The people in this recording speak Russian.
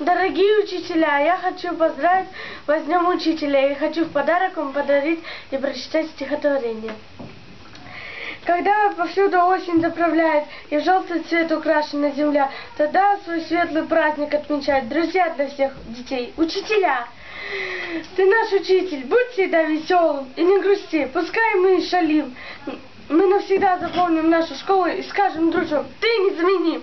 Дорогие учителя, я хочу поздравить вас с Днем Учителя и хочу в подарок вам подарить и прочитать стихотворение. Когда повсюду осень заправляет и в желтый цвет украшена земля, тогда свой светлый праздник отмечать. друзья для всех детей, учителя. Ты наш учитель, будь всегда веселым и не грусти, пускай мы шалим. Мы навсегда запомним нашу школу и скажем дружно, ты незаменим.